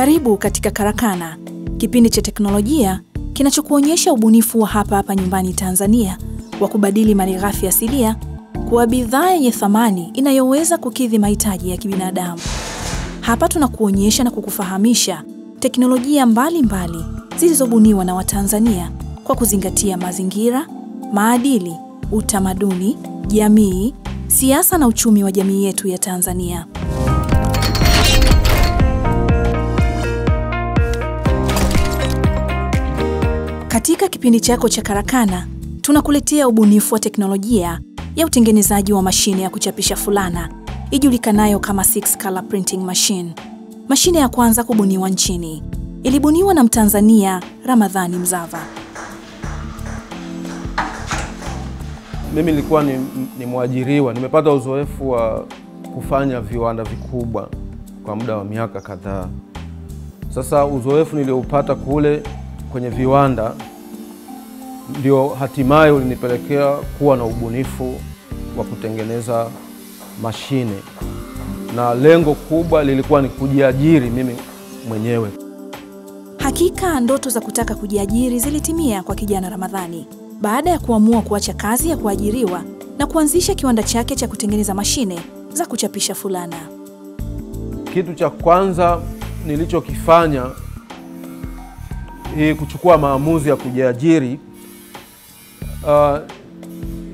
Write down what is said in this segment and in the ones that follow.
Karibu katika Karakana, kipindi cha teknolojia kinachokuonyesha ubunifu wa hapa hapa nyumbani Tanzania wa kubadili malighafi asilia kuwa bidhaa yenye thamani inayoweza kukidhi mahitaji ya kibinadamu. Hapa tunakuonyesha na kukufahamisha teknolojia mbalimbali zilizobuniwa na Watanzania kwa kuzingatia mazingira, maadili, utamaduni, jamii, siasa na uchumi wa jamii yetu ya Tanzania. Katika kipindi chako cha Karakana tunakuletea ubunifu wa teknolojia ya utengenezaji wa mashine ya kuchapisha fulana ijulikanayo kama Six Color Printing Machine. Mashine ya kwanza kubuniwa nchini ilibuniwa na Mtanzania Ramadhani Mzava. Mimi nilikuwa ni, ni mwajiriwa, nimepata uzoefu wa kufanya viwanda vikubwa kwa muda wa miaka kadhaa. Sasa uzoefu nilioupata kule kwenye viwanda ndio hatimaye ulinipelekea kuwa na ubunifu wa kutengeneza mashine, na lengo kubwa lilikuwa ni kujiajiri mimi mwenyewe. Hakika ndoto za kutaka kujiajiri zilitimia kwa kijana Ramadhani baada ya kuamua kuacha kazi ya kuajiriwa na kuanzisha kiwanda chake cha kutengeneza mashine za kuchapisha fulana. Kitu cha kwanza nilichokifanya hii kuchukua maamuzi ya kujiajiri uh,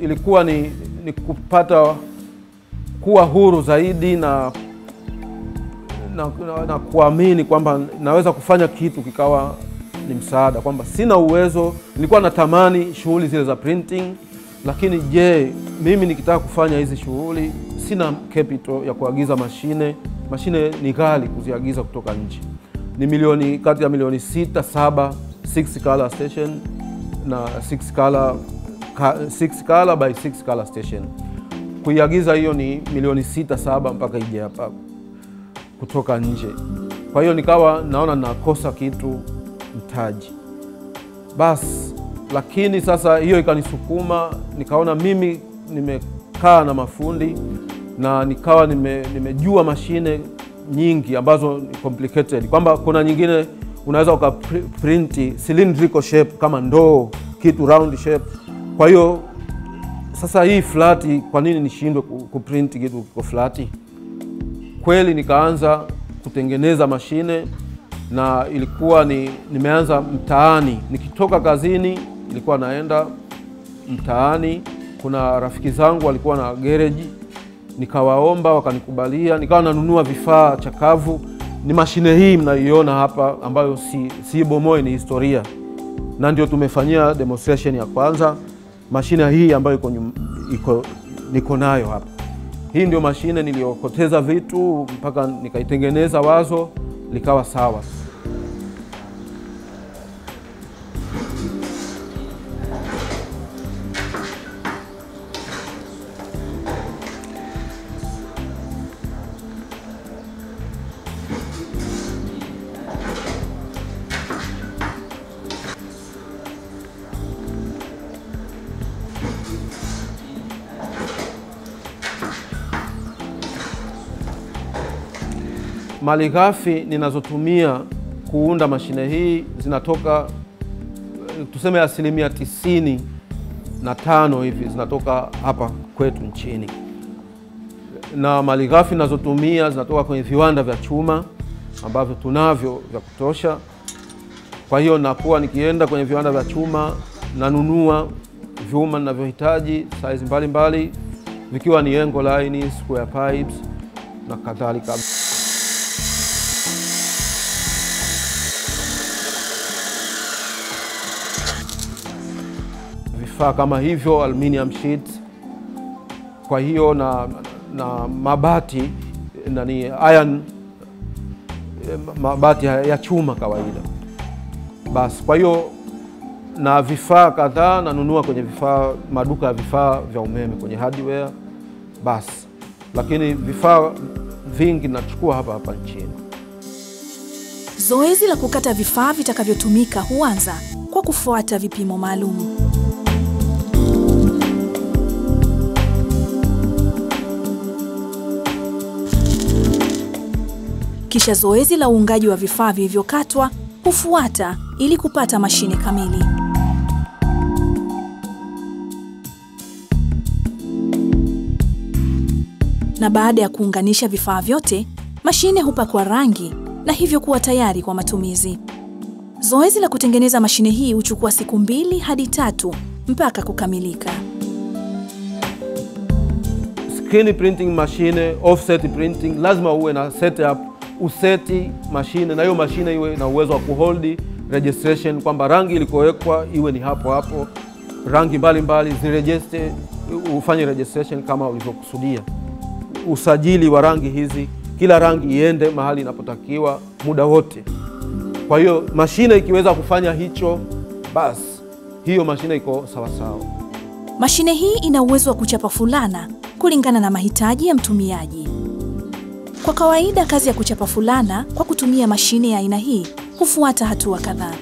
ilikuwa ni, ni kupata kuwa huru zaidi na, na, na, na kuamini kwamba naweza kufanya kitu kikawa ni msaada, kwamba sina uwezo. Nilikuwa natamani shughuli zile za printing, lakini je, mimi nikitaka kufanya hizi shughuli sina capital ya kuagiza mashine. Mashine ni ghali kuziagiza kutoka nje, ni milioni kati ya milioni sita saba, six color station na six color, six color by six color station. Kuiagiza hiyo ni milioni sita saba mpaka ije hapa kutoka nje. Kwa hiyo nikawa naona nakosa kitu mtaji basi, lakini sasa hiyo ikanisukuma, nikaona mimi nimekaa na mafundi na nikawa nime, nimejua mashine nyingi ambazo ni complicated, kwamba kuna nyingine unaweza ukaprinti cylindrical shape kama ndoo, kitu round shape. Kwa hiyo sasa hii flati, kwa nini nishindwe kuprint kitu kiko flati? Kweli nikaanza kutengeneza mashine na ilikuwa ni nimeanza mtaani. Nikitoka kazini, ilikuwa naenda mtaani. Kuna rafiki zangu walikuwa na gereji, nikawaomba wakanikubalia, nikawa nanunua vifaa chakavu. Ni mashine hii mnaiona hapa, ambayo si, si bomoe, ni historia, na ndio tumefanyia demonstration ya kwanza. Mashine hii ambayo iko, iko niko nayo hapa, hii ndio mashine niliyokoteza vitu mpaka nikaitengeneza wazo likawa sawa. Malighafi ninazotumia kuunda mashine hii zinatoka tuseme asilimia tisini na tano hivi zinatoka hapa kwetu nchini, na malighafi ninazotumia zinatoka kwenye viwanda vya chuma ambavyo tunavyo vya kutosha. Kwa hiyo nakuwa nikienda kwenye viwanda vya chuma nanunua vyuma ninavyohitaji saizi mbalimbali, vikiwa ni angle line, square pipes na kadhalika. Vifaa kama hivyo aluminium sheet, kwa hiyo na, na mabati na ni iron mabati ya chuma kawaida. Basi kwa hiyo na vifaa kadhaa nanunua kwenye vifaa maduka ya vifaa vya umeme kwenye hardware basi, lakini vifaa vingi nachukua hapa hapa nchini. Zoezi la kukata vifaa vitakavyotumika huanza kwa kufuata vipimo maalum. Kisha zoezi la uungaji wa vifaa vilivyokatwa hufuata ili kupata mashine kamili. Na baada ya kuunganisha vifaa vyote, mashine hupakwa rangi na hivyo kuwa tayari kwa matumizi. Zoezi la kutengeneza mashine hii huchukua siku mbili hadi tatu mpaka kukamilika. Screen printing machine, offset printing, lazima uwe na setup, useti mashine na hiyo mashine iwe na uwezo wa kuhold registration, kwamba rangi ilikowekwa iwe ni hapo hapo, rangi mbalimbali zirejeste, ufanye registration kama ulivyokusudia, usajili wa rangi hizi, kila rangi iende mahali inapotakiwa muda wote. Kwa hiyo mashine ikiweza kufanya hicho, basi hiyo mashine iko sawasawa. Mashine hii ina uwezo wa kuchapa fulana kulingana na mahitaji ya mtumiaji. Kwa kawaida, kazi ya kuchapa fulana kwa kutumia mashine ya aina hii hufuata hatua kadhaa.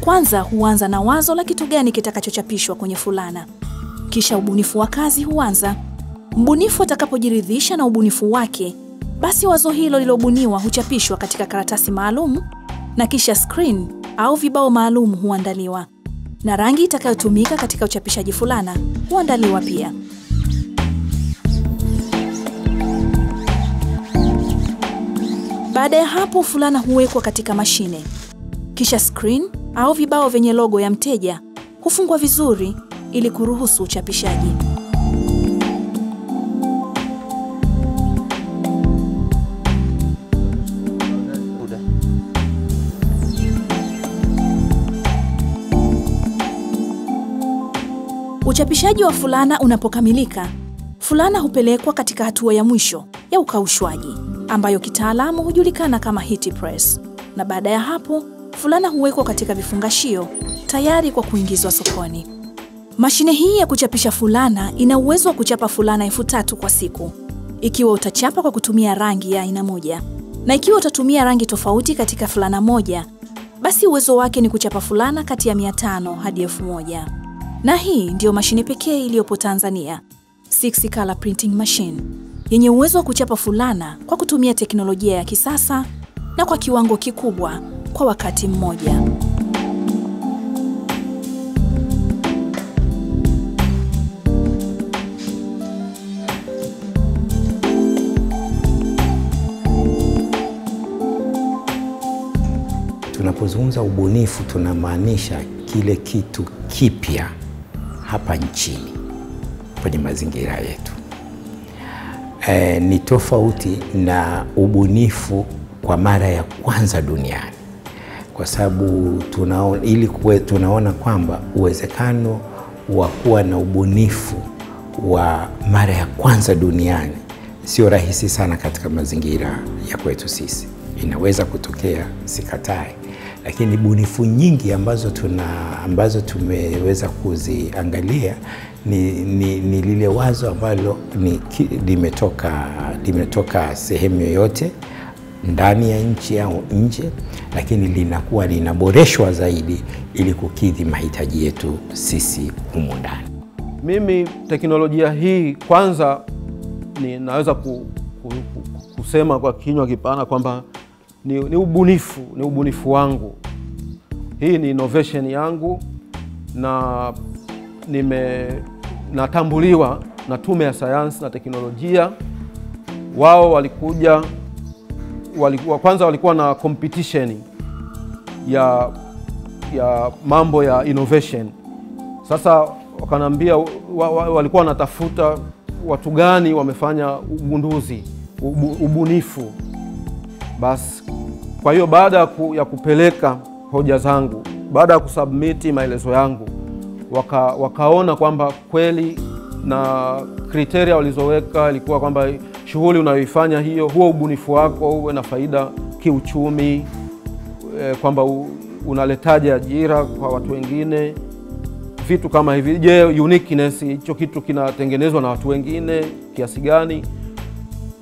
Kwanza huanza na wazo la kitu gani kitakachochapishwa kwenye fulana, kisha ubunifu wa kazi huanza. Mbunifu atakapojiridhisha na ubunifu wake, basi wazo hilo lilobuniwa huchapishwa katika karatasi maalum na kisha screen au vibao maalum huandaliwa na rangi itakayotumika katika uchapishaji fulana huandaliwa pia. Baada ya hapo, fulana huwekwa katika mashine, kisha screen au vibao vyenye logo ya mteja hufungwa vizuri ili kuruhusu uchapishaji. Uchapishaji wa fulana unapokamilika, fulana hupelekwa katika hatua ya mwisho ya ukaushwaji ambayo kitaalamu hujulikana kama heat press, na baada ya hapo fulana huwekwa katika vifungashio tayari kwa kuingizwa sokoni. Mashine hii ya kuchapisha fulana ina uwezo wa kuchapa fulana elfu tatu kwa siku. Ikiwa utachapa kwa kutumia rangi ya aina moja, na ikiwa utatumia rangi tofauti katika fulana moja, basi uwezo wake ni kuchapa fulana kati ya 500 hadi elfu moja. Na hii ndiyo mashine pekee iliyopo Tanzania, Six Color Printing Machine, yenye uwezo wa kuchapa fulana kwa kutumia teknolojia ya kisasa na kwa kiwango kikubwa kwa wakati mmoja. Tunapozungumza ubunifu tunamaanisha kile kitu kipya hapa nchini kwenye mazingira yetu. E, ni tofauti na ubunifu kwa mara ya kwanza duniani, kwa sababu tunaona, ili kuwe, tunaona kwamba uwezekano wa kuwa na ubunifu wa mara ya kwanza duniani sio rahisi sana katika mazingira ya kwetu sisi. Inaweza kutokea, sikatai, lakini bunifu nyingi ambazo, tuna, ambazo tumeweza kuziangalia ni, ni, ni lile wazo ambalo limetoka, limetoka sehemu yoyote ndani ya nchi au nje, lakini linakuwa linaboreshwa zaidi ili kukidhi mahitaji yetu sisi humu ndani. Mimi teknolojia hii kwanza ninaweza ku, ku, ku, kusema kwa kinywa kipana kwamba ni, ni ubunifu ni ubunifu wangu. Hii ni innovation yangu na nime natambuliwa na Tume ya Sayansi na Teknolojia. Wao walikuja walikuwa, kwanza walikuwa na competition ya, ya mambo ya innovation. Sasa wakanaambia wa, wa, walikuwa wanatafuta watu gani wamefanya ugunduzi ubu, ubunifu. Basi kwa hiyo baada ya, kupeleka hoja zangu, baada ya kusubmiti maelezo yangu waka, wakaona kwamba kweli na kriteria walizoweka ilikuwa kwamba shughuli unayoifanya hiyo, huo ubunifu wako uwe na faida kiuchumi, e, kwamba unaletaje ajira kwa watu wengine, vitu kama hivi. Je, uniqueness hicho kitu kinatengenezwa na watu wengine kiasi gani?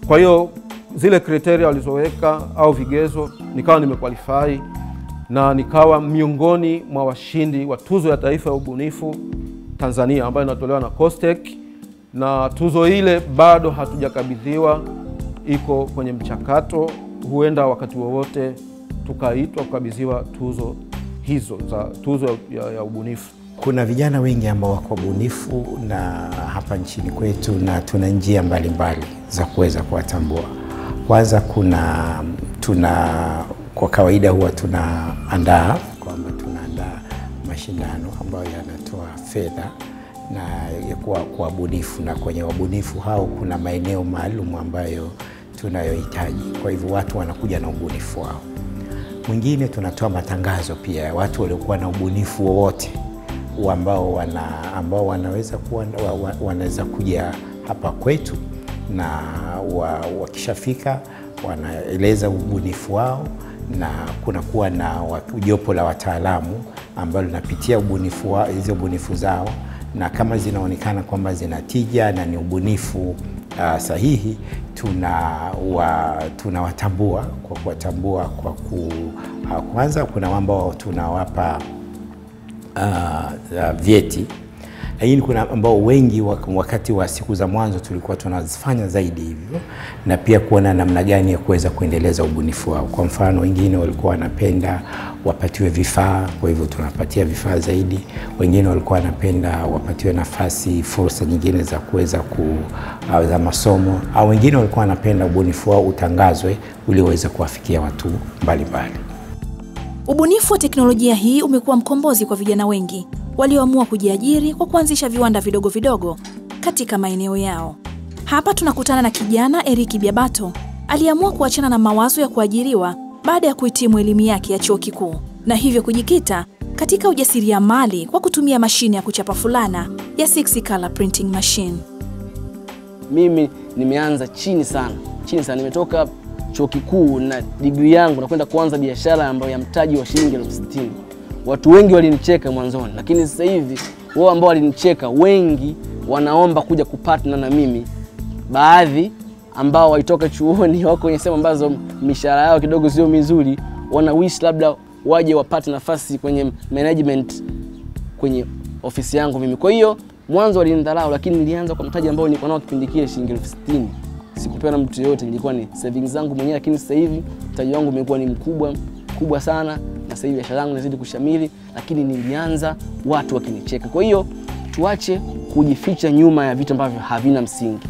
Kwa hiyo zile kriteria walizoweka au vigezo nikawa nimequalify na nikawa miongoni mwa washindi wa tuzo ya taifa ya ubunifu Tanzania ambayo inatolewa na COSTECH, na tuzo ile bado hatujakabidhiwa, iko kwenye mchakato huenda wakati wowote tukaitwa kukabidhiwa tuzo hizo za tuzo ya, ya ubunifu. Kuna vijana wengi ambao wako bunifu na hapa nchini kwetu, na tuna njia mbalimbali za kuweza kuwatambua. Kwanza kuna tuna kwa kawaida huwa tunaandaa kwamba tunaandaa mashindano ambayo yanatoa fedha na ya kuwa kwa wabunifu, na kwenye wabunifu hao kuna maeneo maalum ambayo tunayohitaji. Kwa hivyo watu wanakuja na ubunifu wao. Mwingine tunatoa matangazo pia ya watu waliokuwa na ubunifu wowote ambao wana, ambao wanaweza kuwa wa, wa, wanaweza kuja hapa kwetu na wa, wakishafika wanaeleza ubunifu wao na kunakuwa na jopo la wataalamu ambalo linapitia ubunifu wa, hizo ubunifu zao na kama zinaonekana kwamba zina tija na ni ubunifu uh, sahihi tunawatambua tuna kwa kuwatambua kwa ku, uh, kwanza kuna ambao tunawapa uh, uh, vyeti lakini kuna ambao wengi wakati wa siku za mwanzo tulikuwa tunazifanya zaidi hivyo, na pia kuona namna gani ya kuweza kuendeleza ubunifu wao. Kwa mfano, wengine walikuwa wanapenda wapatiwe vifaa, kwa hivyo tunapatia vifaa zaidi. Wengine walikuwa wanapenda wapatiwe nafasi, fursa nyingine za kuweza ku za masomo, au wengine walikuwa wanapenda ubunifu wao utangazwe ili uweze kuwafikia watu mbalimbali. Ubunifu wa teknolojia hii umekuwa mkombozi kwa vijana wengi walioamua kujiajiri kwa kuanzisha viwanda vidogo vidogo katika maeneo yao. Hapa tunakutana na kijana Eriki Biabato aliyeamua kuachana na mawazo ya kuajiriwa baada ya kuhitimu elimu yake ya chuo kikuu na hivyo kujikita katika ujasiriamali kwa kutumia mashine ya kuchapa fulana ya six color printing machine. Mimi nimeanza chini sana, chini sana. Nimetoka chuo kikuu na digrii yangu na kwenda kuanza biashara ambayo ya mtaji wa shilingi elfu sitini. Watu wengi walinicheka mwanzoni, lakini sasa hivi wao ambao walinicheka wengi wanaomba kuja kupatna na mimi. Baadhi ambao walitoka chuoni wako kwenye sehemu ambazo mishahara yao kidogo sio mizuri, wana wish labda waje wapate nafasi kwenye management kwenye ofisi yangu mimi. Kwa hiyo mwanzo walinidharau, lakini nilianza kwa mtaji ambao nilikuwa nao kipindi kile shilingi elfu sitini. Sikupewa na mtu yeyote, ilikuwa ni savings zangu mwenyewe, lakini sasa hivi mtaji wangu umekuwa ni mkubwa mkubwa sana na sasa hivi biashara yangu inazidi kushamili, lakini nilianza watu wakinicheka. Kwa hiyo tuache kujificha nyuma ya vitu ambavyo havina msingi,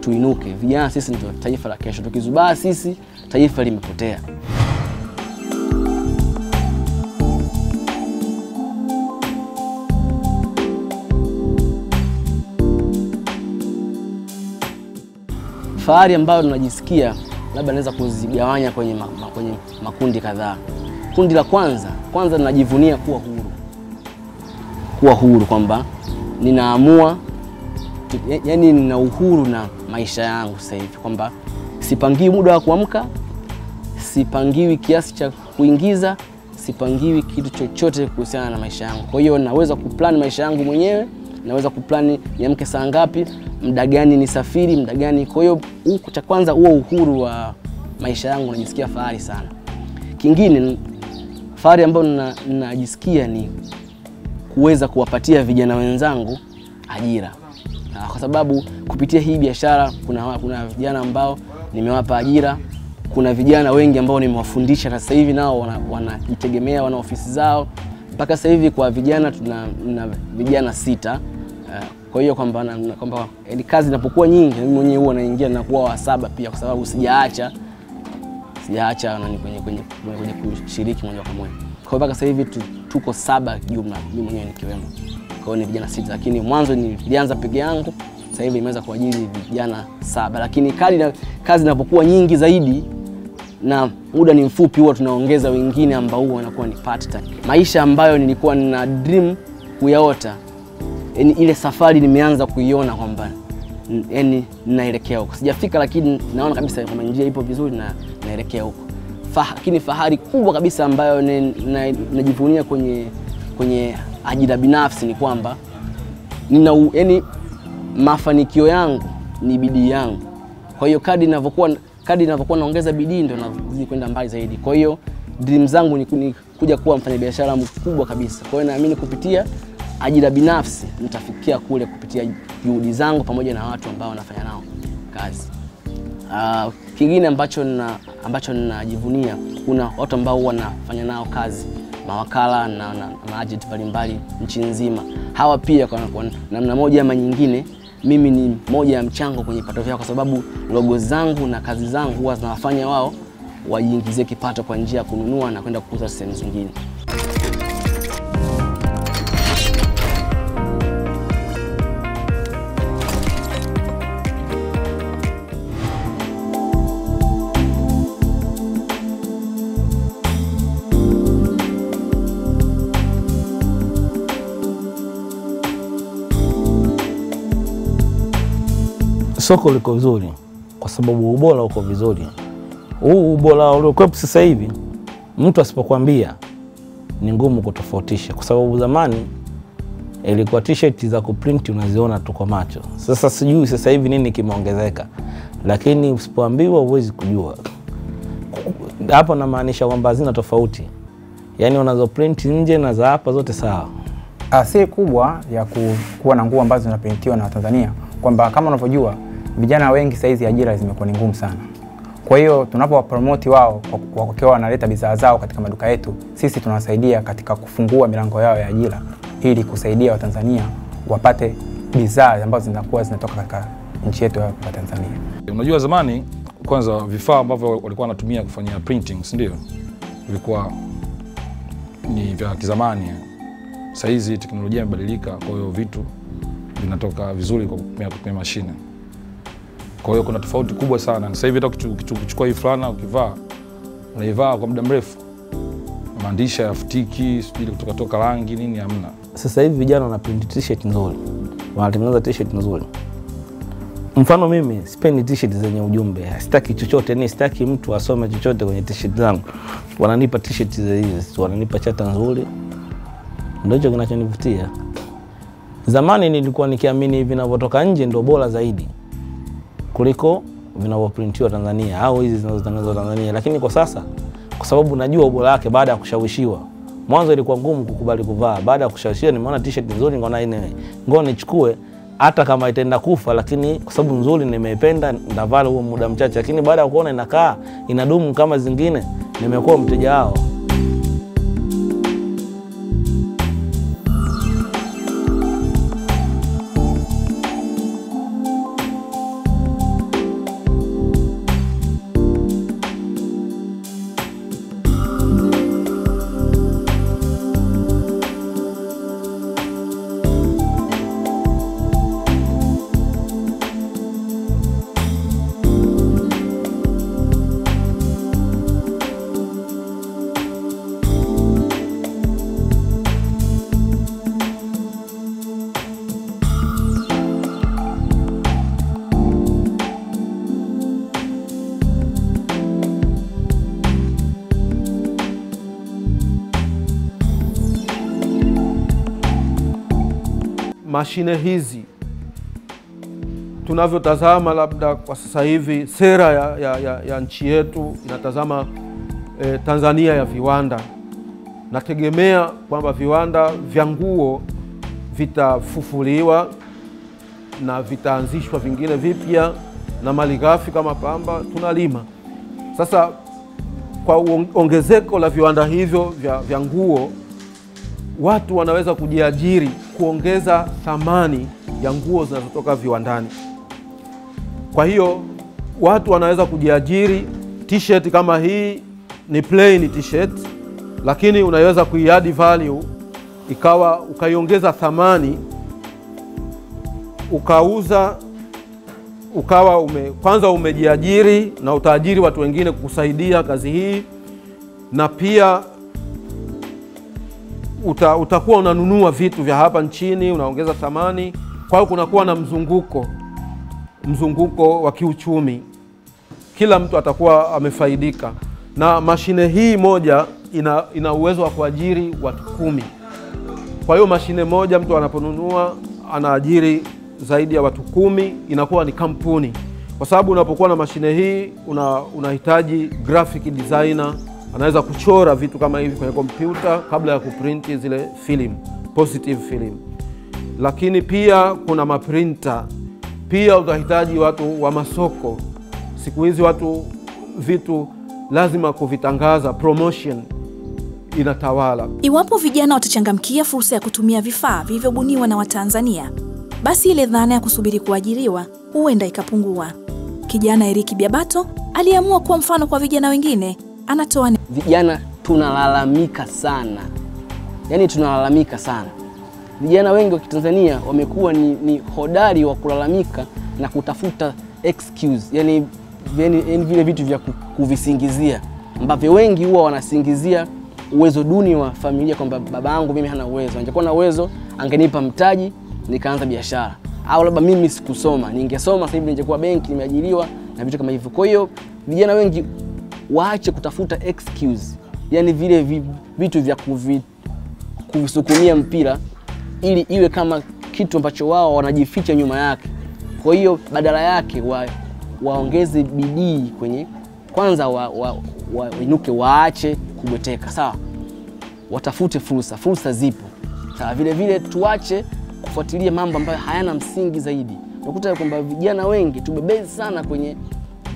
tuinuke. Vijana sisi ndio taifa la kesho, tukizubaa sisi taifa limepotea. Fahari ambayo tunajisikia labda naweza kuzigawanya kwenye, ma, ma, kwenye makundi kadhaa. Kundi la kwanza kwanza, ninajivunia kuwa huru, kuwa huru kwamba ninaamua, yani nina uhuru na maisha yangu sasa hivi, kwamba sipangiwi muda wa kuamka, sipangiwi kiasi cha kuingiza, sipangiwi kitu chochote kuhusiana na maisha yangu. Kwa hiyo naweza kuplan maisha yangu mwenyewe, naweza kuplani niamke saa ngapi, muda gani nisafiri, muda gani. Kwa hiyo cha kwanza, huo uhuru wa maisha yangu najisikia fahari sana. Kingine fahari ambayo najisikia ni kuweza kuwapatia vijana wenzangu ajira, kwa sababu kupitia hii biashara kuna, kuna vijana ambao nimewapa ajira. Kuna vijana wengi ambao nimewafundisha na sasa hivi nao wanajitegemea, wana, wana ofisi zao. Mpaka sasa hivi kwa vijana tuna na vijana sita. uh, Kwa hiyo kwamba kwamba yani kazi inapokuwa nyingi, mimi mwenyewe huwa naingia na kuwa wa saba pia, kwa sababu sijaacha sijaacha nani kwenye, kwenye, kwenye kushiriki moja kwa moja. Kwa hiyo mpaka sasa hivi tuko saba jumla, mimi mwenyewe nikiwemo. Kwa hiyo ni vijana sita, lakini mwanzo nilianza peke yangu, sasa hivi imeweza kuajiri vijana saba, lakini kazi inapokuwa nyingi zaidi na muda ni mfupi, huwa tunaongeza wengine ambao huwa wanakuwa ni part time. Maisha ambayo nilikuwa nina dream kuyaota, yani ile safari nimeanza kuiona kwamba yani naelekea huko, sijafika, lakini naona kabisa kwamba njia ipo vizuri na naelekea huko. Lakini fahari kubwa kabisa ambayo najivunia na kwenye, kwenye ajira binafsi ni kwamba nina yani, mafanikio yangu ni bidii yangu. Kwa hiyo kadi ninavyokuwa kadi ninavyokuwa naongeza bidii ndio nazidi kwenda mbali zaidi. Kwa hiyo dream zangu ni, kuja kuwa mfanyabiashara mkubwa kabisa. Kwa hiyo naamini kupitia ajira binafsi nitafikia kule kupitia juhudi zangu pamoja na watu ambao wanafanya nao kazi. Uh, kingine ambacho na ambacho ninajivunia, kuna watu ambao wanafanya nao kazi mawakala na, na, na maajenti mbalimbali nchi nzima. Hawa pia kwa namna moja ama nyingine, mimi ni moja ya mchango kwenye vipato vyao, kwa sababu logo zangu na kazi zangu huwa zinawafanya wao wajiingizie kipato kwa njia ya kununua na kwenda kukuza sehemu zingine. Soko liko vizuri kwa sababu ubora uko vizuri. Huu ubora uliokuwepo sasa hivi, mtu asipokuambia ni ngumu kutofautisha, kwa sababu zamani ilikuwa t-shirt za kuprint unaziona tu kwa macho. Sasa sijui sasa hivi nini kimeongezeka, lakini usipoambiwa huwezi kujua. Hapo namaanisha kwamba hazina tofauti, yaani unazo print nje na za hapa zote sawa. Asili kubwa ya kuwa na nguo ambazo zinaprintiwa na Watanzania kwamba kama unavyojua vijana wengi saizi ajira zimekuwa ni ngumu sana. Kwa hiyo tunapowapromoti wao wakiwa wanaleta bidhaa zao katika maduka yetu, sisi tunawasaidia katika kufungua milango yao ya ajira ili kusaidia Watanzania wapate bidhaa ambazo zinakuwa zinatoka katika nchi yetu ya Tanzania. Unajua zamani kwanza vifaa ambavyo walikuwa wanatumia kufanyia printing, si ndio? Vilikuwa ni vya kizamani. Sasa hizi teknolojia imebadilika, kwa hiyo vitu vinatoka vizuri kwa kutumia mashine. Kwa hiyo kuna tofauti kubwa sana. Sasa hivi hata ukichu- ukichu- ukichukua hii fulana ukivaa, unaivaa kwa muda mrefu, maandishi hayafutiki, sijui kutoka toka rangi nini, hamna. Sasa hivi vijana wana print t-shirt nzuri, wanatengeneza t-shirt nzuri. Mfano mimi sipendi t-shirt zenye ujumbe, sitaki chochote, ni sitaki mtu asome chochote kwenye t-shirt zangu. Wananipa t-shirt hizi, wananipa chata nzuri, ndio hicho kinachonivutia. Zamani nilikuwa nikiamini vinavyotoka nje ndio bora zaidi kuliko vinavyoprintiwa Tanzania au hizi zinazotengenezwa Tanzania, lakini kwa sasa, kwa sababu najua ubora wake baada ya kushawishiwa. Mwanzo ilikuwa ngumu kukubali kuvaa, baada ya kushawishiwa nimeona t-shirt nzuri, ngona ine ngona nichukue hata kama itaenda kufa, lakini kwa sababu nzuri nimeipenda, ndavala huo muda mchache, lakini baada ya kuona inakaa inadumu kama zingine, nimekuwa mteja wao. Mashine hizi tunavyotazama, labda kwa sasa hivi sera ya, ya, ya, ya nchi yetu inatazama eh, Tanzania ya viwanda. Nategemea kwamba viwanda vya nguo vitafufuliwa na vitaanzishwa vingine vipya na malighafi kama pamba tunalima. Sasa kwa ongezeko la viwanda hivyo vya, vya nguo watu wanaweza kujiajiri kuongeza thamani ya nguo zinazotoka viwandani. Kwa hiyo watu wanaweza kujiajiri. T-shirt kama hii ni plain t-shirt, lakini unaweza kuiadi value ikawa ukaiongeza thamani ukauza ukawa ume, kwanza umejiajiri na utaajiri watu wengine kukusaidia kazi hii, na pia uta, utakuwa unanunua vitu vya hapa nchini unaongeza thamani. Kwa hiyo kunakuwa na mzunguko mzunguko wa kiuchumi, kila mtu atakuwa amefaidika. Na mashine hii moja ina, ina uwezo wa kuajiri watu kumi. Kwa hiyo mashine moja mtu anaponunua anaajiri zaidi ya watu kumi, inakuwa ni kampuni, kwa sababu unapokuwa na mashine hii unahitaji una, graphic designer anaweza kuchora vitu kama hivi kwenye kompyuta kabla ya kuprinti zile film, positive film. Lakini pia kuna maprinta, pia utahitaji watu wa masoko, siku hizi watu vitu lazima kuvitangaza, promotion inatawala. Iwapo vijana watachangamkia fursa ya kutumia vifaa vilivyobuniwa na Watanzania, basi ile dhana ya kusubiri kuajiriwa huenda ikapungua. Kijana Eriki Biabato aliamua kuwa mfano kwa vijana wengine. Anatoa ni... Vijana tunalalamika sana, yaani tunalalamika sana. Vijana wengi wa Kitanzania wamekuwa ni, ni hodari wa kulalamika na kutafuta excuse, yani, yani, yani vile vitu vya kuvisingizia. Ambavyo wengi huwa wanasingizia uwezo duni wa familia, kwamba baba yangu mimi hana uwezo, angekuwa na uwezo angenipa mtaji nikaanza biashara, au labda mimi sikusoma, ningesoma sasa hivi ningekuwa benki, nimeajiriwa na vitu kama hivyo. Kwa hiyo vijana wengi waache kutafuta excuse, yani vile vitu vya kuvi, kuvisukumia mpira ili iwe kama kitu ambacho wao wanajificha nyuma yake. Kwa hiyo badala yake wa, waongeze bidii kwenye kwanza, wainuke wa, wa, wainuke, waache kubweteka, sawa, watafute fursa, fursa zipo, sawa. Vile vile tuache kufuatilia mambo ambayo hayana msingi zaidi. Unakuta kwamba vijana wengi tumebezi sana kwenye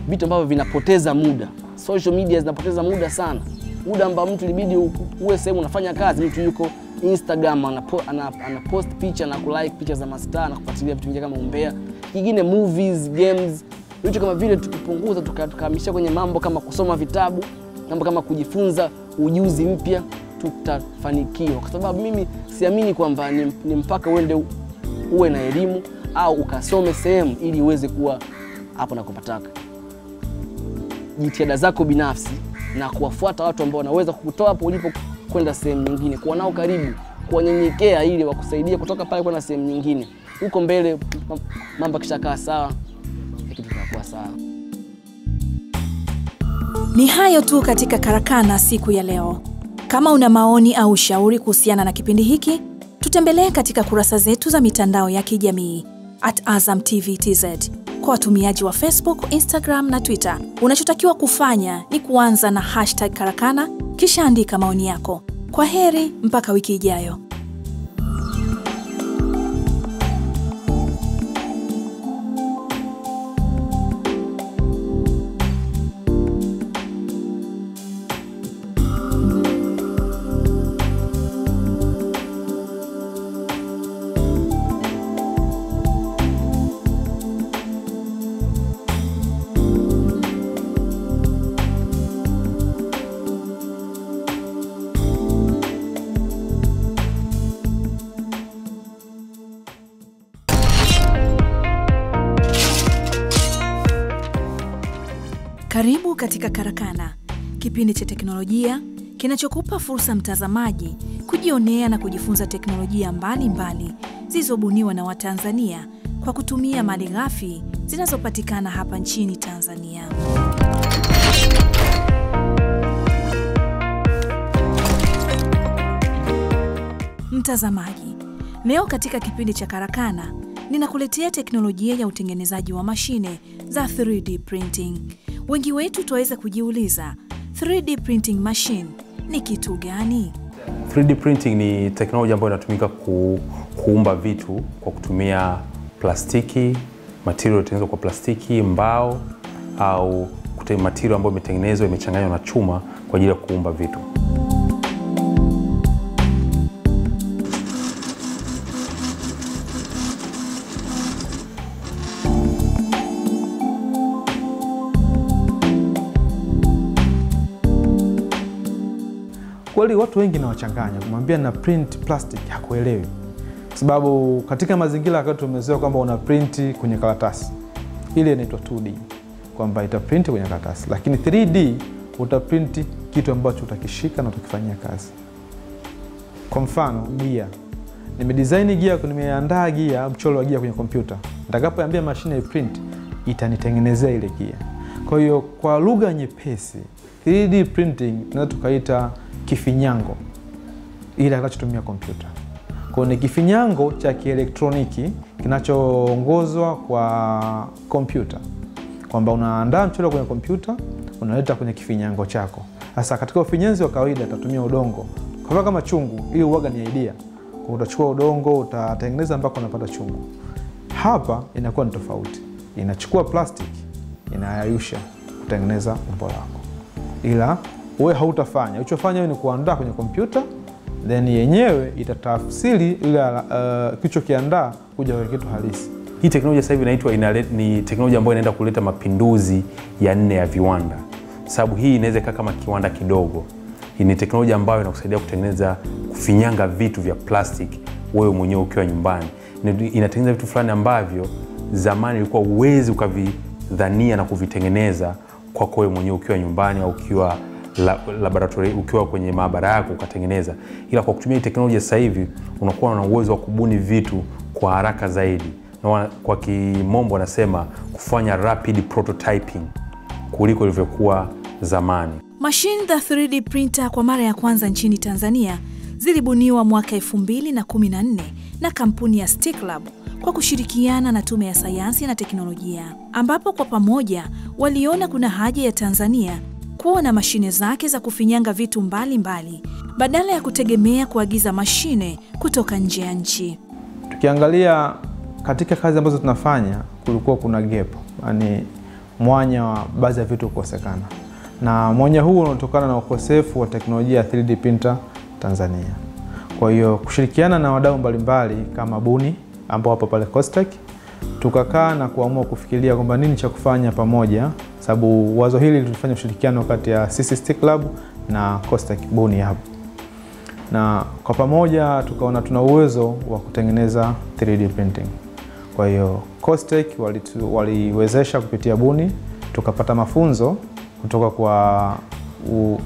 vitu ambavyo vinapoteza muda. Social media zinapoteza muda sana, muda ambao mtu ilibidi uwe sehemu unafanya kazi, mtu yuko Instagram anapo, ana, anapost picha na kulike picha za mastaa na kufuatilia vitu vingine kama umbea, kingine movies, games, vitu kama vile. Tukipunguza tuka- tukahamisha kwenye mambo kama kusoma vitabu, mambo kama kujifunza ujuzi mpya, tutafanikiwa, kwa sababu mimi siamini kwamba ni, ni mpaka uende uwe na elimu au ukasome sehemu ili uweze kuwa hapo nakopataka jitihada zako binafsi na kuwafuata watu ambao wanaweza kukutoa hapo ulipo kwenda sehemu nyingine, kuwa nao karibu, kuwanyenyekea ili wakusaidia kutoka pale kwenda sehemu nyingine. Huko mbele mam- mambo akishakaa sawa, kitu kinakuwa sawa. Ni hayo tu katika Karakana siku ya leo. Kama una maoni au ushauri kuhusiana na kipindi hiki, tutembelee katika kurasa zetu za mitandao ya kijamii at Azam TV TZ. Kwa watumiaji wa Facebook, Instagram na Twitter, unachotakiwa kufanya ni kuanza na hashtag Karakana kisha andika maoni yako. Kwa heri mpaka wiki ijayo. Katika Karakana, kipindi cha teknolojia kinachokupa fursa mtazamaji kujionea na kujifunza teknolojia mbalimbali zilizobuniwa na Watanzania kwa kutumia mali ghafi zinazopatikana hapa nchini Tanzania. Mtazamaji, leo katika kipindi cha Karakana ninakuletea teknolojia ya utengenezaji wa mashine za 3D printing. Wengi wetu twaweza kujiuliza 3D printing machine ni kitu gani? 3D printing ni teknolojia ambayo inatumika ku, kuumba vitu kwa kutumia plastiki, material iliyotengenezwa kwa plastiki, mbao au material ambayo imetengenezwa imechanganywa na chuma kwa ajili ya kuumba vitu. Kweli watu wengi nawachanganya, kumwambia na print plastic hakuelewi, sababu katika mazingira wakati tumezoea kwamba una print kwenye karatasi, ile inaitwa 2D kwamba ita print kwenye karatasi, lakini 3D utaprinti kitu ambacho utakishika na utakifanyia kazi. Kwa mfano gia, nimedesign gia, nimeandaa gia, mchoro wa gia kwenye kompyuta, nitakapoambia mashine ya print itanitengenezea ile gia. Kwa hiyo kwa lugha nyepesi 3D printing tunaweza tukaita kifinyango, ile anachotumia kompyuta. Kwa ni kifinyango cha kielektroniki kinachoongozwa kwa kompyuta, kwamba unaandaa mchoro kwenye kompyuta unaleta kwenye kifinyango chako. Sasa katika ufinyanzi wa kawaida utatumia udongo, kwa kama chungu, ili uwaga ni idea. Kwa utachukua udongo utatengeneza mpaka unapata chungu. Hapa inakuwa ni tofauti, inachukua plastiki inayayusha kutengeneza umbo lako, ila wewe hautafanya. Ulichofanya wewe ni kuandaa kwenye kompyuta, then yenyewe itatafsiri ile uh, kilichokiandaa kuja kwenye kitu halisi. Hii teknolojia sasa hivi inaitwa ni teknolojia ambayo inaenda kuleta mapinduzi ya nne ya viwanda, sababu hii inaweza ikaa kama kiwanda kidogo. Hii ni teknolojia ambayo inakusaidia kutengeneza, kufinyanga vitu vya plastic wewe mwenyewe ukiwa nyumbani. Inatengeneza vitu fulani ambavyo zamani ilikuwa uwezi ukavidhania na kuvitengeneza kwako wewe mwenyewe ukiwa nyumbani au ukiwa la- laboratory ukiwa kwenye maabara yako ukatengeneza, ila kwa kutumia teknolojia sasa hivi unakuwa na uwezo wa kubuni vitu kwa haraka zaidi, na kwa kimombo wanasema kufanya rapid prototyping kuliko ilivyokuwa zamani. Mashine za 3D printer kwa mara ya kwanza nchini Tanzania zilibuniwa mwaka 2014 na kampuni ya Sticklab kwa kushirikiana na Tume ya Sayansi na Teknolojia, ambapo kwa pamoja waliona kuna haja ya Tanzania kuwa na mashine zake za kufinyanga vitu mbalimbali mbali, badala ya kutegemea kuagiza mashine kutoka nje ya nchi. Tukiangalia katika kazi ambazo tunafanya, kulikuwa kuna gap, yani mwanya wa baadhi ya vitu kukosekana, na mwanya huo unaotokana na ukosefu wa teknolojia ya 3D printer Tanzania. Kwa hiyo kushirikiana na wadau mbalimbali kama Buni ambao wapo pale Costech, tukakaa na kuamua kufikiria kwamba nini cha kufanya pamoja, sababu wazo hili tulifanya ushirikiano kati ya Stick Lab na Costa Kibuni hapo na kwa pamoja tukaona tuna uwezo wa kutengeneza 3D printing. Kwa hiyo Costech waliwezesha wali kupitia Buni, tukapata mafunzo kutoka kwa u,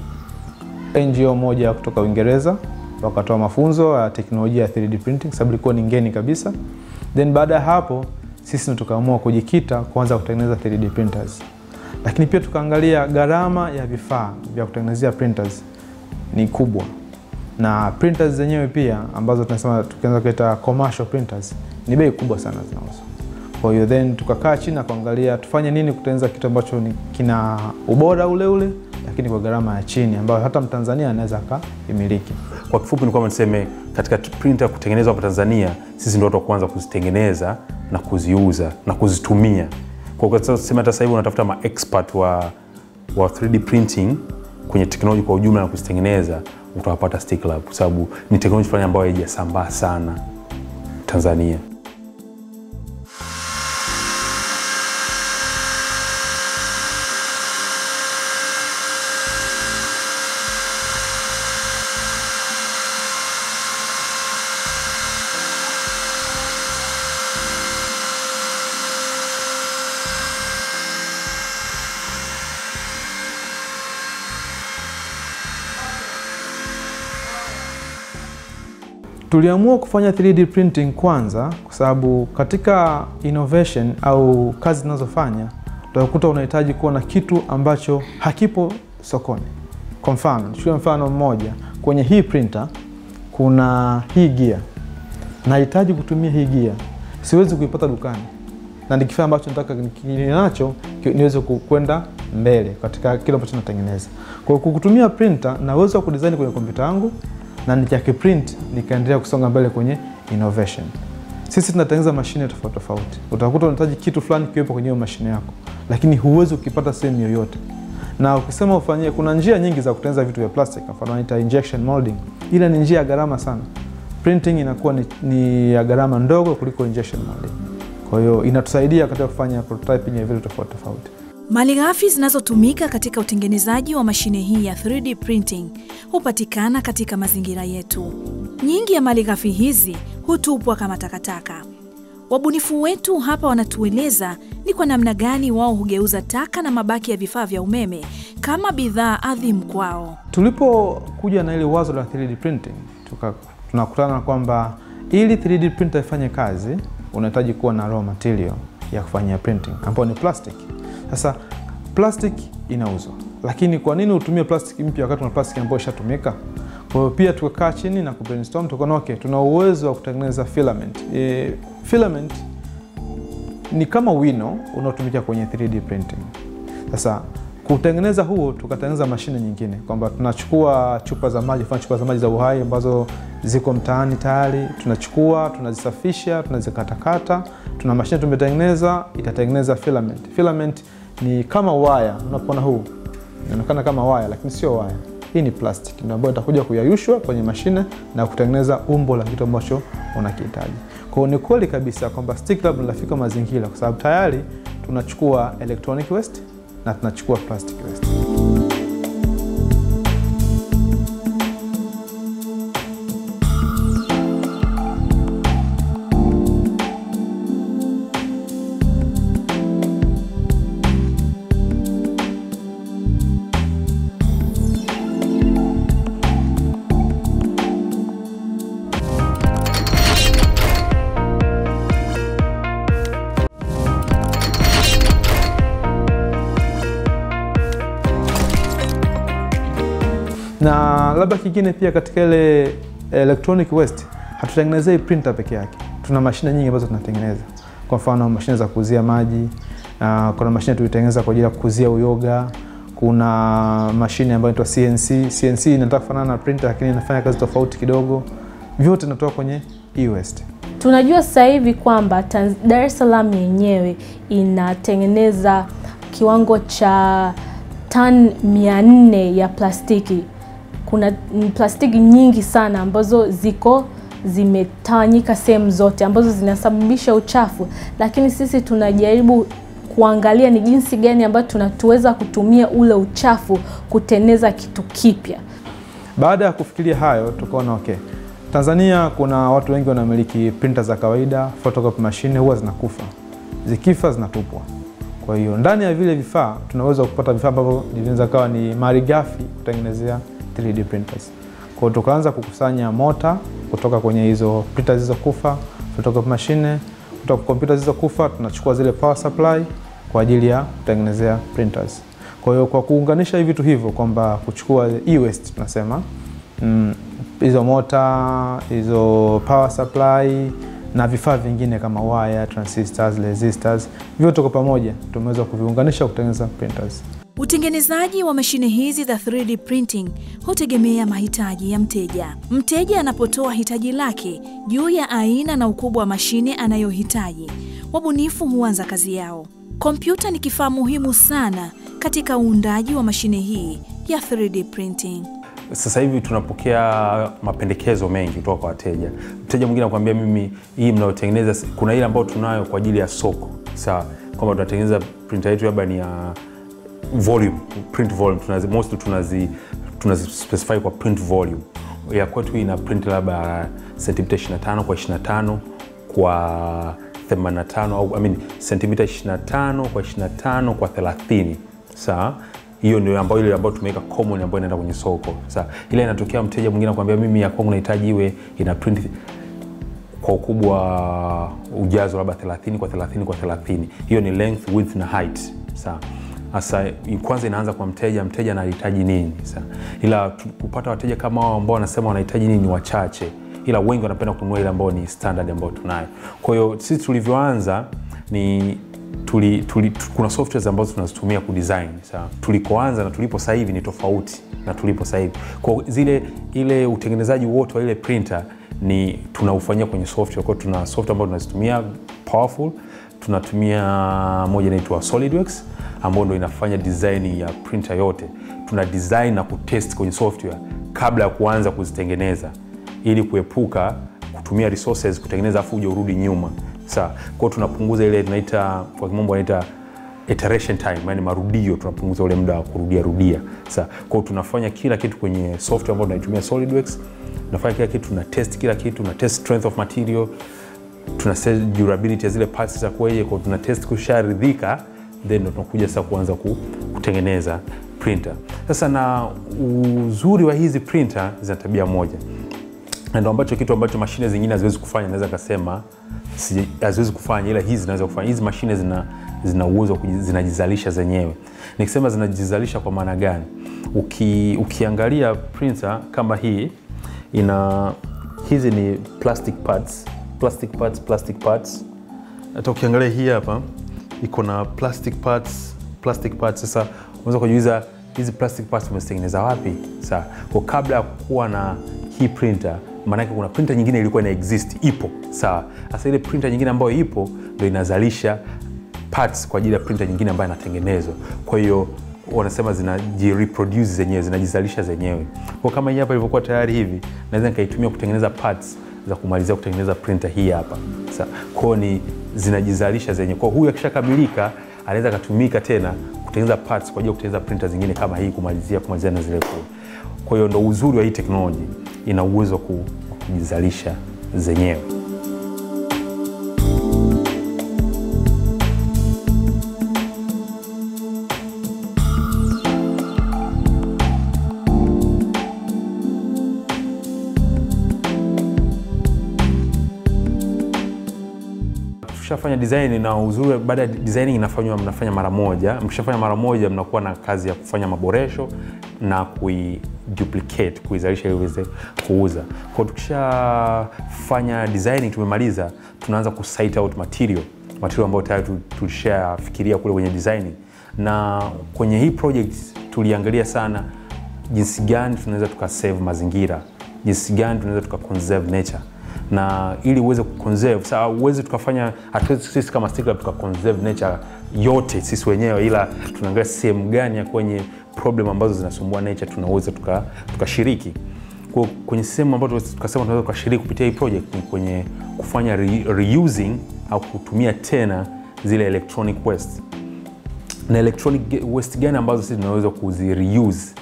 NGO moja kutoka Uingereza, wakatoa mafunzo ya teknolojia ya 3D printing sababu ilikuwa ni ngeni kabisa. Then baada ya hapo sisi tukaamua kujikita kuanza kutengeneza 3D printers, lakini pia tukaangalia gharama ya vifaa vya kutengenezea printers ni kubwa na printers zenyewe pia ambazo tunasema tukianza kuleta commercial printers ni bei kubwa sana zinauzwa. Kwa hiyo then tukakaa chini na kuangalia tufanye nini kutengeneza kitu ambacho ni kina ubora ule ule lakini kwa gharama ya chini ambayo hata Mtanzania anaweza akaimiliki. Kwa kifupi ni kwamba niseme katika printer kutengenezwa hapa Tanzania, sisi ndio watu wa kwanza kuzitengeneza na kuziuza na kuzitumia. Kwa kusema hata sasa hivi unatafuta ma expert wa, wa 3D printing kwenye teknolojia kwa ujumla na kuzitengeneza, utawapata Stick Lab kwa sababu ni teknolojia fulani ambayo haijasambaa sana Tanzania. Tuliamua kufanya 3D printing kwanza kwa sababu katika innovation au kazi zinazofanya utakuta unahitaji kuwa na kitu ambacho hakipo sokoni. Kwa mfano, chukua mfano mmoja, kwenye hii printer kuna hii gia, nahitaji kutumia hii gia, siwezi kuipata dukani, na ni kifaa ambacho nataka ninacho niweze kwenda mbele katika kile ambacho natengeneza. Kwa kutumia printer naweza kudesign kwenye kompyuta yangu na kiprint nikaendelea kusonga mbele kwenye innovation. Sisi tunatengeneza mashine tofauti tofauti. Utakuta unahitaji kitu fulani kiwepo kwenye hiyo mashine yako, lakini huwezi ukipata sehemu yoyote. Na ukisema ufanyie, kuna njia nyingi za kutengeneza vitu vya plastic, mfano inaita injection molding. ila ni njia ya gharama sana. Printing inakuwa ni, ni ya gharama ndogo kuliko injection molding. Kwa hiyo inatusaidia katika kufanya prototyping ya vitu tofauti tofauti. Malighafi zinazotumika katika utengenezaji wa mashine hii ya 3D printing hupatikana katika mazingira yetu. Nyingi ya malighafi hizi hutupwa kama takataka. Wabunifu wetu hapa wanatueleza ni kwa namna gani wao hugeuza taka na mabaki ya vifaa vya umeme kama bidhaa adhimu kwao. Tulipokuja na ile wazo la 3D printing tunakutana kwamba ili 3D printer ifanye kazi unahitaji kuwa na raw material ya kufanyia printing ambayo ni plastic. Sasa plastic inauzwa, lakini kwa nini utumie plastic mpya wakati una plastic ambayo ishatumika? Kwa hiyo pia tukakaa chini na kubrainstorm, tukaona okay, tuna uwezo wa kutengeneza filament. E, filament ni kama wino unaotumika kwenye 3D printing. Sasa kutengeneza huo, tukatengeneza mashine nyingine kwamba tunachukua chupa za maji, mfano chupa za maji za uhai ambazo ziko mtaani tayari, tunachukua tunazisafisha, tunazikatakata, tuna mashine tumetengeneza, itatengeneza filament. Filament ni kama waya. Unapoona huu inaonekana kama waya, lakini sio waya. Hii ni plastic ndio ambayo itakuja kuyayushwa kwenye mashine na kutengeneza umbo la kitu ambacho unakihitaji. kwao ni kweli kabisa kwamba Stick Lab wa mazingira, kwa sababu tayari tunachukua electronic waste na tunachukua plastic waste. Labda kingine pia katika ile electronic waste hatutengenezei printer peke yake, tuna mashine nyingi ambazo tunatengeneza. Kwa mfano mashine za kuuzia maji, uh, kuna mashine tulitengeneza kwa ajili ya kuuzia uyoga. Kuna mashine ambayo inaitwa CNC. CNC inataka kufanana na printer lakini inafanya kazi tofauti kidogo. Vyote inatoka kwenye e-waste. Tunajua sasa hivi kwamba Dar es Salaam yenyewe inatengeneza kiwango cha tan 400 ya plastiki. Kuna plastiki nyingi sana ambazo ziko zimetawanyika sehemu zote ambazo zinasababisha uchafu, lakini sisi tunajaribu kuangalia ni jinsi gani ambayo tunatuweza kutumia ule uchafu kuteneza kitu kipya. Baada ya kufikiria hayo, tukaona okay, Tanzania kuna watu wengi wanamiliki printer za kawaida, photocopy machine huwa zinakufa, zikifa zinatupwa. Kwa hiyo ndani ya vile vifaa tunaweza kupata vifaa ambavyo vinaweza kawa ni malighafi kutengenezea 3D printers. Kwa hiyo tukaanza kukusanya mota kutoka kwenye hizo printer zilizokufa, photocopy machine, kutoka kompyuta zilizokufa, tunachukua zile power supply kwa ajili ya kutengenezea printers. Kwa hiyo kwa kuunganisha hivi vitu hivyo kwamba kuchukua e-waste tunasema mm, hizo mota, hizo power supply na vifaa vingine kama wire, transistors, resistors, vyote kwa pamoja tumeweza kuviunganisha kutengeneza printers. Utengenezaji wa mashine hizi za 3D printing hutegemea mahitaji ya mteja. Mteja anapotoa hitaji lake juu ya aina na ukubwa wa mashine anayohitaji, wabunifu huanza kazi yao. Kompyuta ni kifaa muhimu sana katika uundaji wa mashine hii ya 3D printing. Sasa hivi tunapokea mapendekezo mengi kutoka kwa wateja. Mteja mwingine anakuambia mimi, hii mnayotengeneza, kuna ile ambayo tunayo kwa ajili ya soko, sawa, kwamba tunatengeneza printer yetu labda ni ya volume, print volume, tunazi, most tunazi, tunazi specify kwa print volume. Ya kwetu ina print labda sentimita 25 kwa 25 kwa 85 au I mean sentimita 25 kwa 25 kwa 30 sawa? Hiyo ndio ambayo ile ambayo tumeweka common ambayo inaenda kwenye soko. Sawa? Ile inatokea mteja mwingine anakuambia mimi ya kwangu nahitaji iwe ina print kwa ukubwa ujazo labda 30 kwa 30 kwa 30 hiyo ni length width na height. Sawa sasa kwanza inaanza kwa mteja mteja anahitaji nini sasa? Ila kupata wateja kama hao ambao wanasema wanahitaji nini ni wachache. Ila wengi wanapenda kununua ile ambayo ni standard ambayo tunayo. Kwa hiyo sisi tulivyoanza ni tuli, tuli, kuna softwares ambazo tunazitumia kudesign sawa? Tulikoanza na tulipo sasa hivi ni tofauti na tulipo sasa hivi. Kwa zile ile utengenezaji wote wa ile printer ni tunaufanyia kwenye software. Kwa tuna software ambayo tunazitumia powerful tunatumia moja inaitwa solidworks ambayo ndo inafanya design ya printer yote. Tuna design na kutest kwenye software kabla ya kuanza kuzitengeneza ili kuepuka kutumia resources kutengeneza afu uje urudi nyuma. Sawa kwao tunapunguza ile tunaita kwa kimombo wanaita iteration time yani marudio tunapunguza ule muda wa kurudia rudia. Sawa kwao tunafanya kila kitu kwenye software ambayo tunaitumia solidworks tunafanya kila kitu tuna test kila kitu tuna test strength of material tuna durability ya zile parts za kueje kwa tuna test kusharidhika then ndo tunakuja sasa kuanza kutengeneza printer. Sasa na uzuri wa hizi printer zina tabia moja. Na ndo ambacho kitu ambacho mashine zingine haziwezi kufanya naweza kasema haziwezi kufanya ila hizi zinaweza kufanya. Hizi mashine zina zina uwezo zinajizalisha zenyewe. Nikisema zinajizalisha kwa maana gani? Uki, ukiangalia printer kama hii ina hizi ni plastic parts plastic parts plastic parts hata ukiangalia hii hapa iko na plastic parts plastic parts sasa unaweza kujiuliza hizi plastic parts umezitengeneza wapi sawa kwa kabla ya kuwa na hii printer maanake kuna printer nyingine ilikuwa ina exist ipo sawa sasa ile printer nyingine ambayo ipo ndo inazalisha parts kwa ajili ya printer nyingine ambayo inatengenezwa. Kwa hiyo wanasema zinajireproduce zenyewe, zinajizalisha zenyewe. Kwa kama hii hapa ilivyokuwa tayari hivi, naweza nikaitumia kutengeneza parts za kumalizia kutengeneza printer hii hapa. Sasa kwa ni zinajizalisha zenye. Kwa huyu akishakamilika anaweza akatumika tena kutengeneza parts kwa ajili ya kutengeneza printer zingine kama hii kumalizia kumalizia na zile kwa. Kwa hiyo ndo uzuri wa hii teknoloji, ina uwezo kujizalisha zenyewe. Tushafanya design na uzuri, baada ya designing inafanywa mnafanya mara moja. Mkishafanya mara moja, mnakuwa na kazi ya kufanya maboresho na kui duplicate kuizalisha ili iweze kuuza. Kwa hiyo tukishafanya designing tumemaliza, tunaanza ku site out material material ambayo tayari tu- tulishafikiria kule kwenye designing, na kwenye hii project tuliangalia sana jinsi gani tunaweza tukasave mazingira, jinsi gani tunaweza tukaconserve nature na ili uweze kuconserve sasa, uweze tukafanya hatuwezi sisi kama Stick tuka conserve nature yote sisi wenyewe, ila tunaangalia sehemu gani ya kwenye problem ambazo zinasumbua nature tunaweza tuka- tukashiriki kwa kwenye sehemu ambayo tukasema tunaweza tukashiriki kupitia hii project ni kwenye kufanya re, reusing au kutumia tena zile electronic waste na electronic waste gani ambazo sisi tunaweza kuzi reuse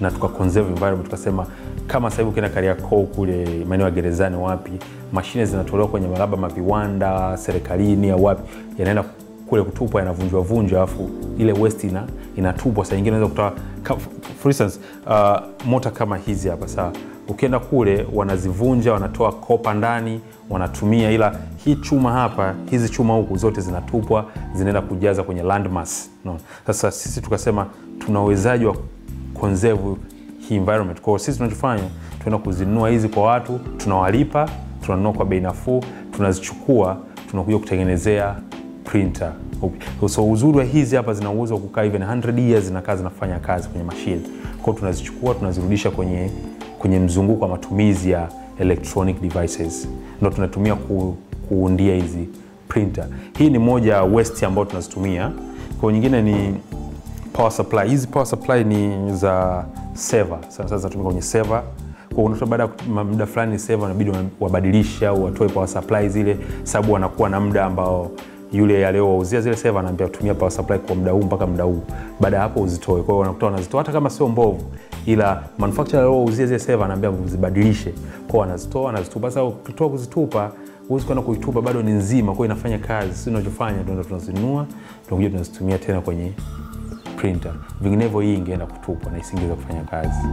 na tukaconserve environment. Tukasema kama sasa hivi ukienda Kariakoo kule maeneo ya gerezani, wapi mashine zinatolewa kwenye maraba maviwanda serikalini au wapi, yanaenda kule kutupwa, yanavunjwa vunjwa, alafu ile waste ina inatupwa. Saa nyingine unaweza kutoa for instance uh, mota kama hizi hapa Sasa ukienda kule wanazivunja, wanatoa kopa ndani wanatumia, ila hii chuma hapa, hizi chuma huku zote zinatupwa, zinaenda kujaza kwenye landmass no. Sasa sisi tukasema tunawezaji wa conserve hii environment. Kwa sisi tunachofanya tunaenda kuzinunua hizi kwa watu, tunawalipa, tunanunua kwa bei nafuu, tunazichukua, tunakuja kutengenezea printer. So uzuri wa hizi hapa zina uwezo wa kukaa even 100 years zinakaa zinafanya kazi kwenye mashine. Kwa tunazichukua tunazirudisha kwenye kwenye mzunguko wa matumizi ya electronic devices, ndo tunatumia ku, kuundia hizi printer. Hii ni moja ya waste ambayo tunazitumia. Kwa nyingine ni power supply. Hizi power supply ni za server, sana sana zinatumika kwenye seva unakuta baada ya muda fulani seva unabidi wabadilishe au watoe power supply zile, sababu wanakuwa na muda ambao yule aliyowauzia zile seva anaambia tumia power supply kwa muda huu mpaka muda huu, baada ya hapo uzitoe. Kwa hiyo wanakuta wanazitoa hata kama sio mbovu, ila manufacturer aliyowauzia zile seva anaambia uzibadilishe, kwa wanazitoa, wanazitupa. Sasa ukitoa kuzitupa huwezi kwenda kuitupa, bado ni nzima, kwa inafanya kazi. Sisi unachofanya ndio tunazinunua, tunakuja tunazitumia tena kwenye printer, vinginevyo hii ingeenda kutupwa na isingeweza kufanya kazi.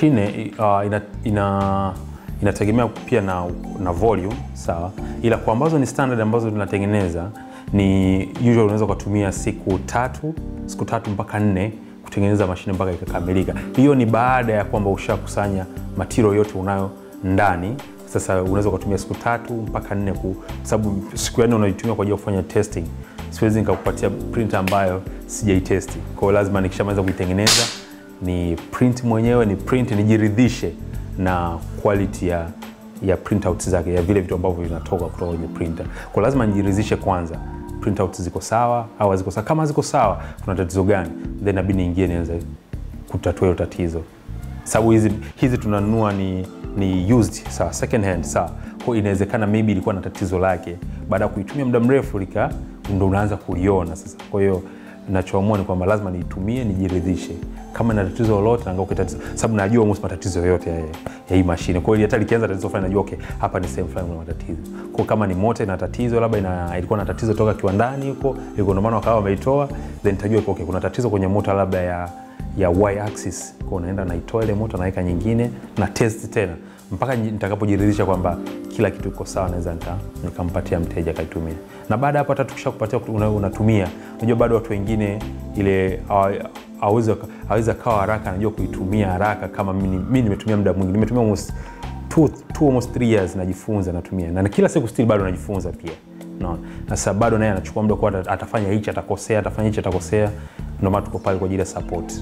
Mashine uh, ina, ina, inategemea pia na, na volume sawa, ila kwa ambazo ni standard ambazo tunatengeneza ni usual, unaweza ukatumia siku tatu siku tatu mpaka nne kutengeneza mashine mpaka ikakamilika. Hiyo ni baada ya kwamba ushakusanya material yote unayo ndani. Sasa unaweza ukatumia siku tatu mpaka nne, kwa sababu siku ya nne unaitumia kwa ajili ya kufanya testing. Siwezi nikakupatia printer ambayo sijaitesti, kwa hiyo lazima nikishamaliza kuitengeneza ni print mwenyewe, ni print, nijiridhishe na quality ya ya printout zake ya vile vitu ambavyo vinatoka kutoka kwenye printer. Kwa lazima nijiridhishe kwanza printout ziko sawa au haziko sawa. Kama ziko sawa, kuna tatizo gani? Then inabidi niingie nianze kutatua hilo tatizo, sababu hizi hizi tunanunua ni ni used sawa, second hand sawa. Kwa inawezekana maybe ilikuwa na tatizo lake, baada ya kuitumia muda mrefu lika ndo unaanza kuliona sasa. Kwa hiyo nachoamua ni kwamba lazima niitumie nijiridhishe kama na tatizo lolote na ngao tatizo, sababu najua almost matatizo yote ya, ya hii mashine. Kwa hiyo hata likianza tatizo fulani najua okay, hapa ni sehemu fulani kuna matatizo. Kwa kama ni mota ina tatizo, labda ina ilikuwa na tatizo toka kiwandani huko, ilikuwa ndio maana wakawa wameitoa, then nitajua okay, kuna tatizo kwenye moto labda ya ya y axis. Kwa unaenda naitoa ile moto naweka nyingine na test tena mpaka nitakapojiridhisha kwamba kila kitu iko sawa, naweza nikampatia mteja akaitumia. Na baada ya hapo hata tukisha kupatia unatumia, unajua bado watu wengine ile aweza kawa haraka anajua kuitumia haraka kama mimi nimetumia muda mwingi. Nimetumia almost two, two almost three years najifunza natumia. Na kila siku still bado najifunza pia. No. sasa bado naye anachukua muda kwa atafanya hichi atakosea atafanya hichi atakosea. Ndio maana tuko pale kwa ajili ya support